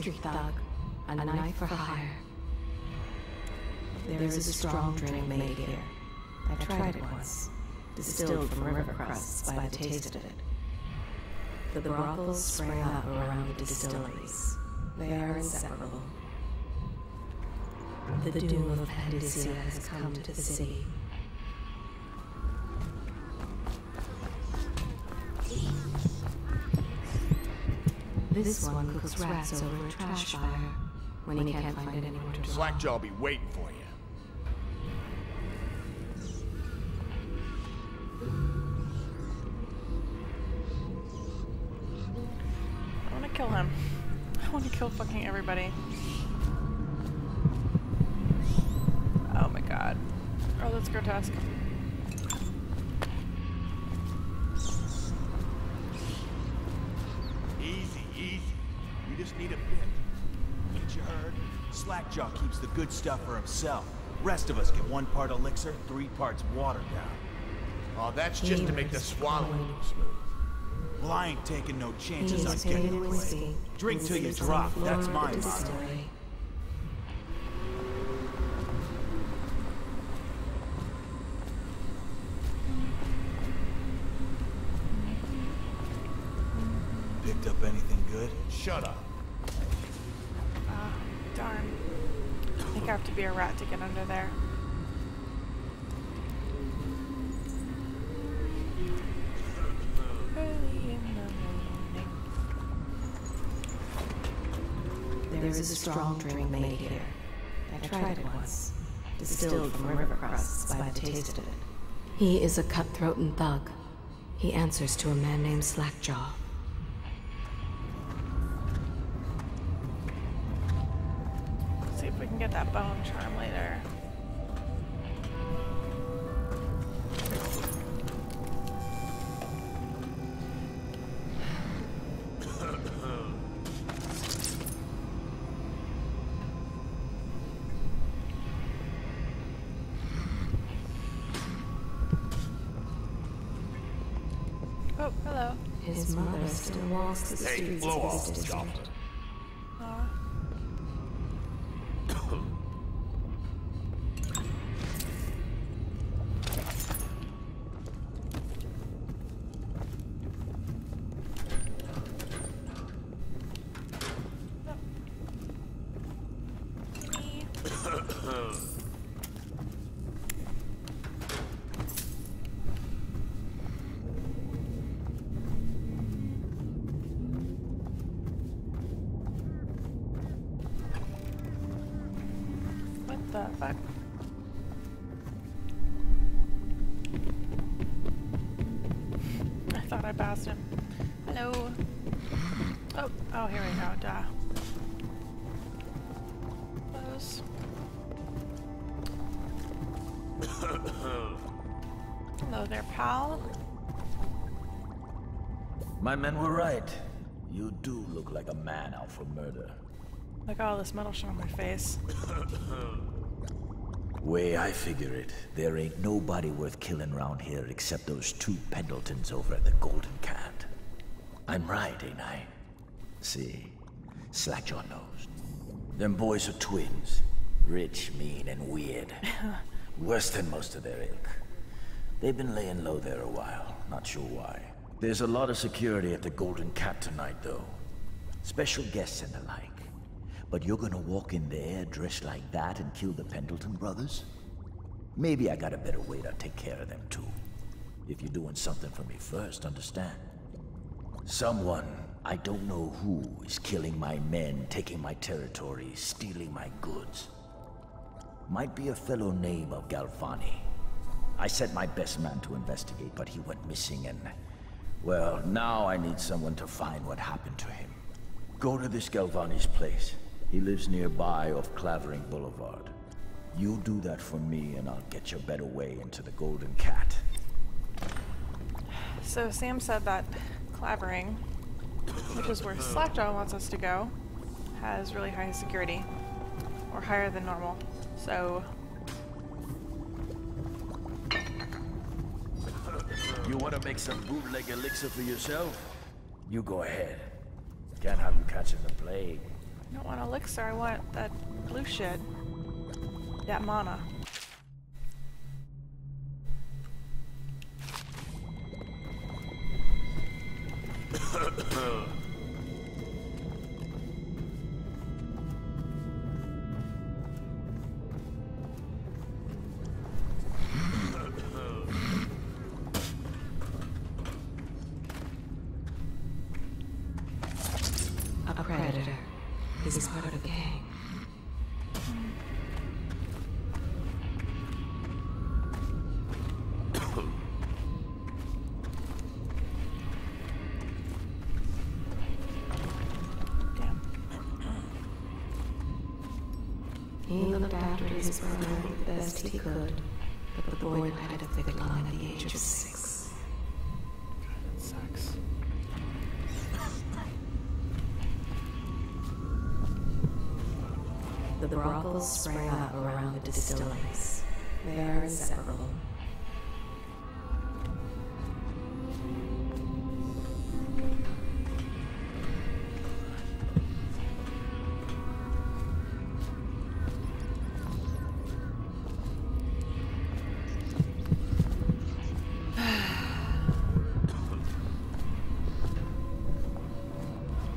street thug, a knife for hire. There is a strong drink made here. I tried it once, distilled from river krusts by the taste of it. The brothels sprang up around the distilleries. They are inseparable. The doom of Pandyssia has come to the city. This one cooks rats over a trash fire when he can't find anyone to draw. Slackjaw'll be waiting for you. I want to kill him. I want to kill fucking everybody. Oh my god. Oh, that's grotesque. Slackjaw keeps the good stuff for himself. Rest of us get one part elixir, three parts water down. Oh, that's just to make the swallowing smooth. Well, I ain't taking no chances on getting paid in whiskey. away. Drink and till you drop. That's my motto. Picked up anything good? Shut up. Ah, darn. I think I have to be a rat to get under there. The. There is a strong drink made here. I tried it once, distilled from river krusts by the taste of it. He is a cutthroat and thug. He answers to a man named Slackjaw. See if we can get that bone charm Oh, hello. His mother still walks the Hey, streets blow of off, this district. The fuck? I thought I passed him. Hello. Oh, oh, here we go. Duh. Close. Hello there, pal. My men were right. You do look like a man out for murder. Look at all this metal shit on my face. Way I figure it, there ain't nobody worth killing around here except those two Pendletons over at the Golden Cat. I'm right, ain't I? See, Slackjaw knows. Them boys are twins. Rich, mean, and weird. Worse than most of their ilk. They've been laying low there a while, not sure why. There's a lot of security at the Golden Cat tonight, though. Special guests and the like. But you're gonna walk in there dressed like that and kill the Pendleton brothers? Maybe I got a better way to take care of them too. If you're doing something for me first, understand? Someone, I don't know who, is killing my men, taking my territory, stealing my goods. Might be a fellow named of Galvani. I sent my best man to investigate, but he went missing and... Well, now I need someone to find what happened to him. Go to this Galvani's place. He lives nearby off Clavering Boulevard. You do that for me and I'll get your better way into the Golden Cat. So Sam said that Clavering, which is where Slackjaw wants us to go, has really high security, or higher than normal. So You want to make some bootleg elixir for yourself? You go ahead. Can't have you catching the plague. I don't want elixir, I want that blue shit. That mana. He's part of a gang. He looked after his brother the best he could, but the boy died of thick lung at the age of six. Brothels sprang up around the distilleries. They are inseparable.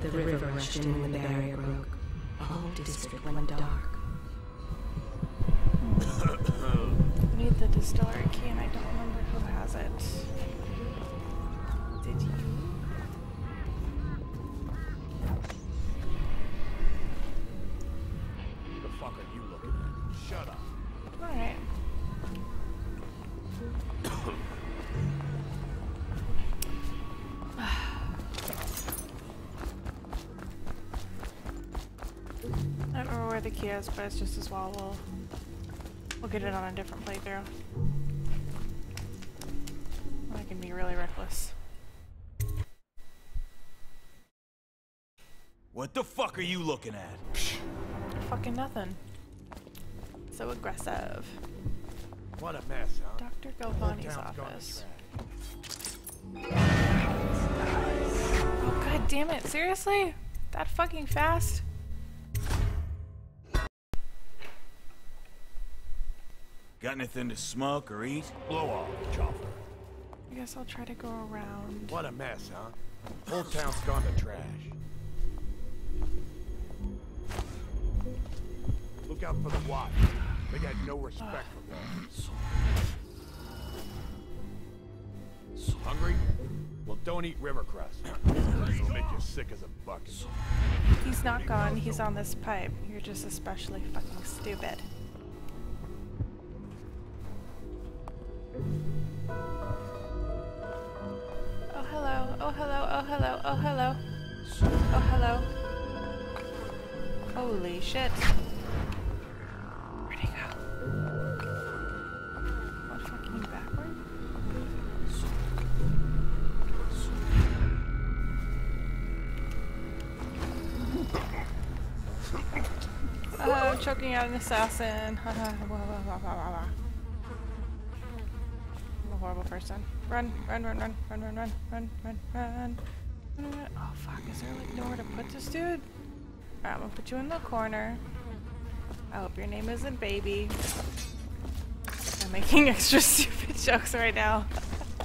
The river rushed in when the barrier broke. The whole district went dark. I need the distillery key and I don't remember who has it. Did you? Who the fuck are you looking at? Shut up. Alright. I don't remember where the key is, but it's just as we'll we'll get it on a different playthrough. I can be really reckless. What the fuck are you looking at? Fucking nothing. So aggressive. What a mess, huh? Dr. Galvani's Town's gone to office. Oh god damn it, seriously? That fucking fast? Got anything to smoke or eat? Blow off, chopper. I guess I'll try to go around. What a mess, huh? Whole town's gone to trash. Look out for the watch. They got no respect for law. Hungry? Well, don't eat river krust. It'll make you sick as a bucket. He's not gone, he's on this pipe. You're just especially fucking stupid. Hello, oh hello, oh hello. Oh. Holy shit. Where'd he go? What fucking backward? Uh, I'm choking out an assassin. I'm a horrible person. Run, run, run, run, run, run, run, run, run, run. Oh fuck, is there like nowhere to put this dude? Alright, I'm gonna put you in the corner. I hope your name isn't baby. I'm making extra stupid jokes right now.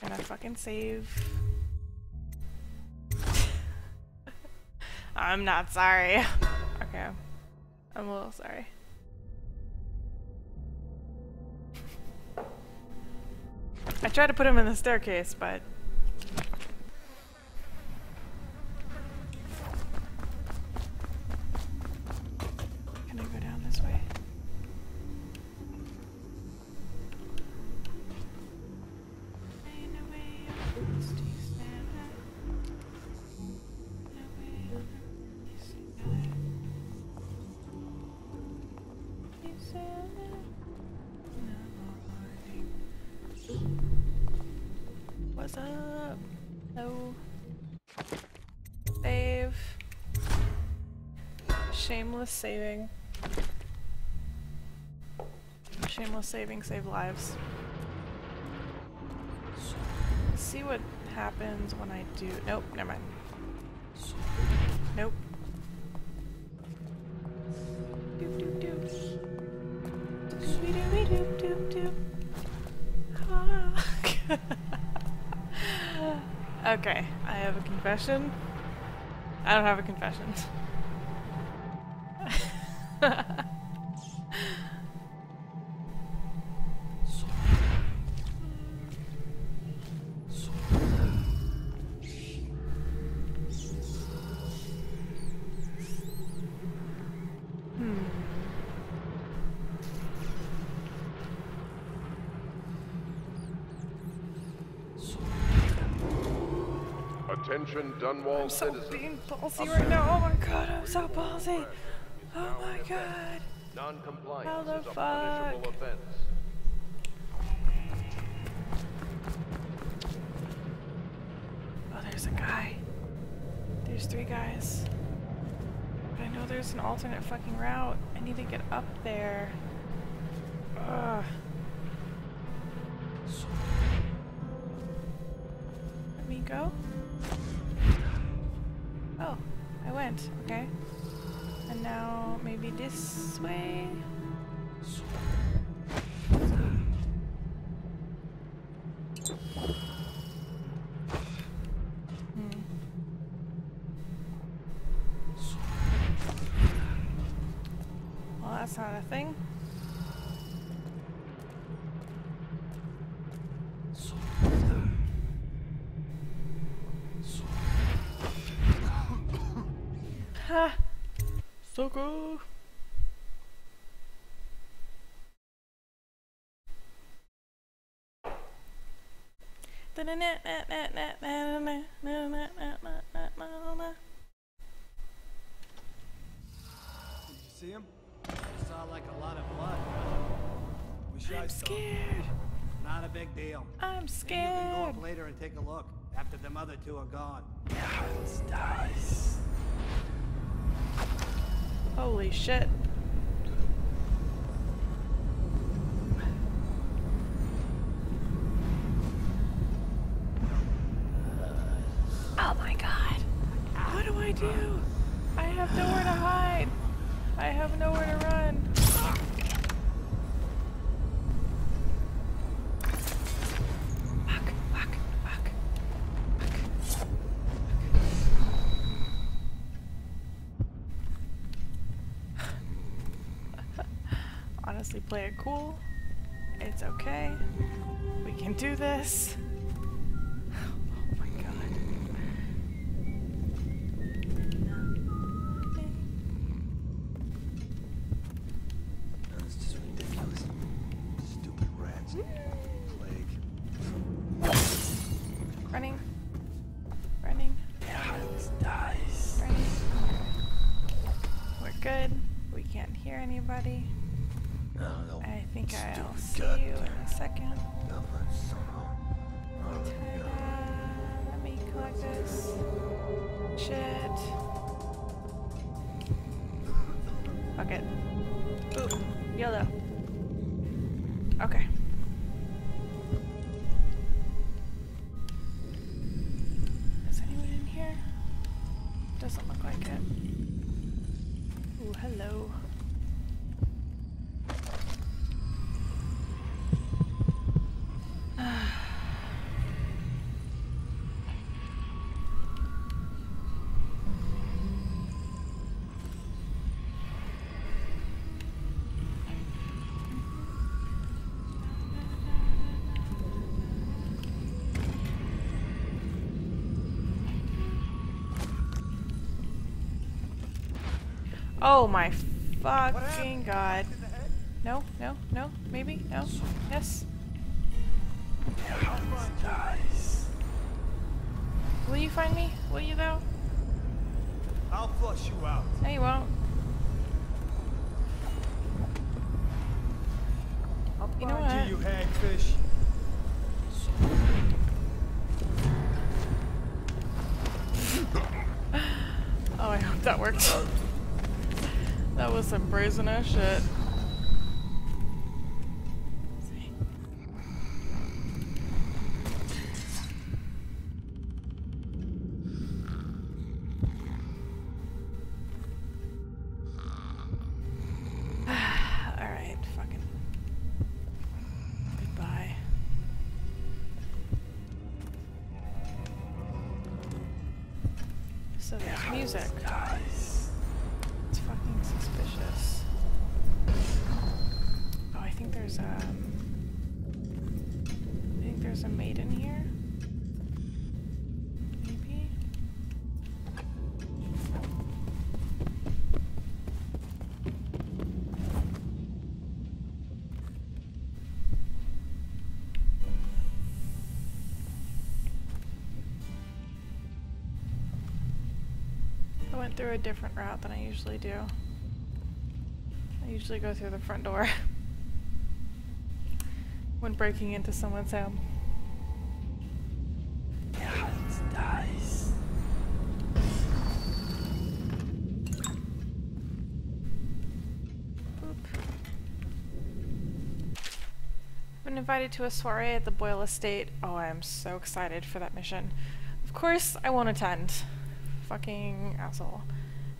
Gonna fucking save. I'm not sorry. okay. I'm a little sorry. I tried to put him in the staircase, but Shameless saving. Shameless saving, save lives. See what happens when I do. Nope, never mind. Nope. Doop doop doop. Sweetie doop doop doop. Ah. okay, I have a confession. I don't have a confession. Attention Dunwall I'm so citizens. being ballsy right now. Oh my god, I'm so ballsy. Oh my god. How Non-compliance the is a fuck? punishable offense. Oh, there's a guy. There's three guys. But I know there's an alternate fucking route. I need to get up there. Ugh. Let me go. Oh, I went. Okay. And now maybe this way. So. Did you see him? I Saw like a lot of blood. Wish I I'm saw. scared. Not a big deal. I'm Maybe you can go scared. up later and take a look after them other two are gone. Holy shit. Oh my god. What do I do? I have nowhere to hide. I have nowhere to run. Play it cool. It's okay. We can do this. Oh my god. That's just ridiculous. Stupid rats. Plague. Running. Running. Dies. Running. We're good. We can't hear anybody. No, no. I think I'll see you in a second. No. Let me collect this. Shit. Fuck it. Ooh, yellow. Oh my fucking god. No, no, no, maybe, no, yes. Will you find me? Will you though? I'll flush you out. No, you won't. I'll You know what? you hagfish. Oh, I hope that worked. that was some brazen ass shit. Um I think there's a maiden here. Maybe? I went through a different route than I usually do. I usually go through the front door when breaking into someone's home. Boop. Been invited to a soiree at the Boyle Estate. Oh, I am so excited for that mission. Of course, I won't attend. Fucking asshole.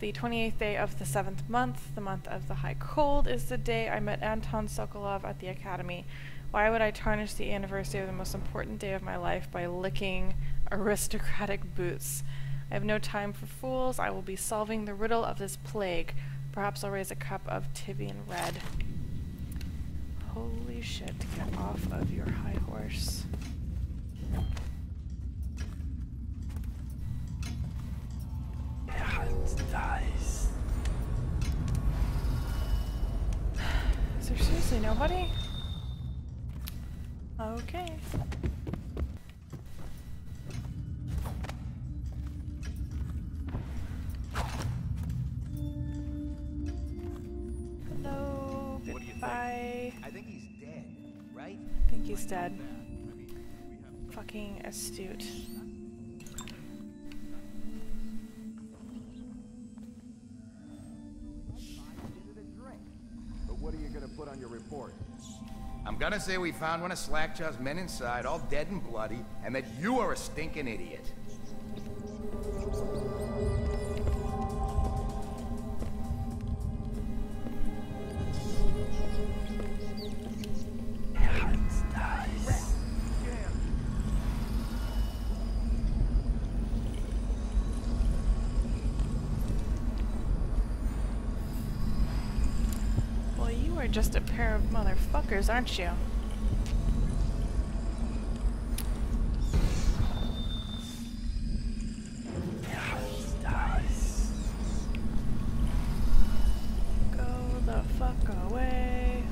The 28th day of the 7th month, the month of the high cold, is the day I met Anton Sokolov at the academy. Why would I tarnish the anniversary of the most important day of my life by licking aristocratic boots? I have no time for fools. I will be solving the riddle of this plague. Perhaps I'll raise a cup of Tyvian red. Holy shit, get off of your high horse. Is there seriously nobody? Dead. Fucking astute. But what are you gonna put on your report? I'm gonna say we found one of Slackjaw's men inside, all dead and bloody, and that you are a stinking idiot. Just a pair of motherfuckers, aren't you? Go the fuck away.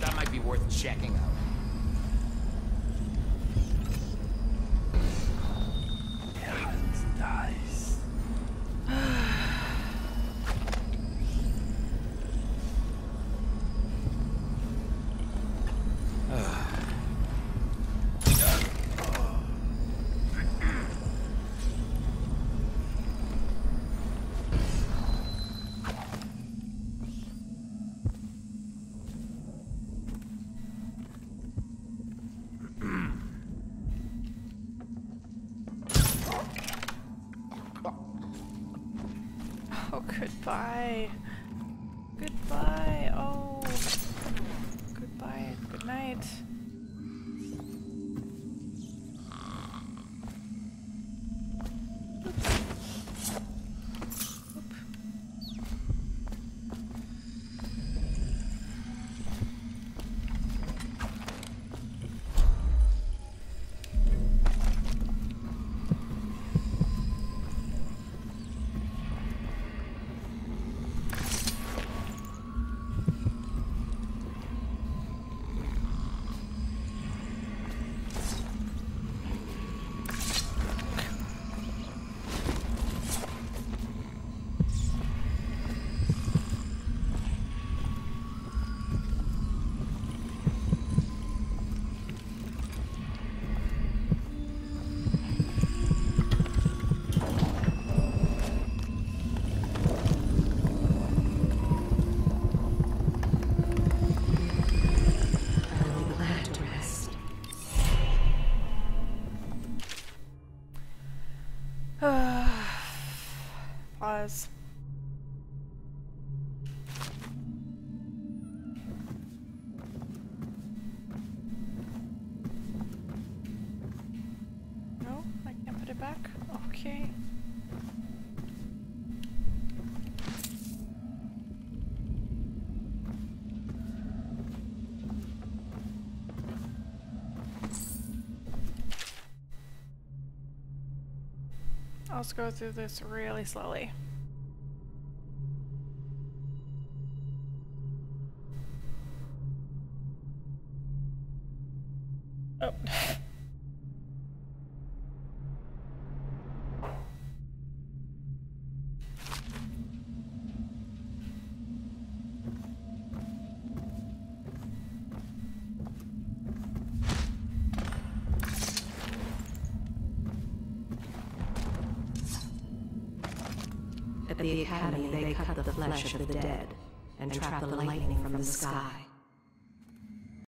That might be worth checking out. Oh, was. I'll go through this really slowly.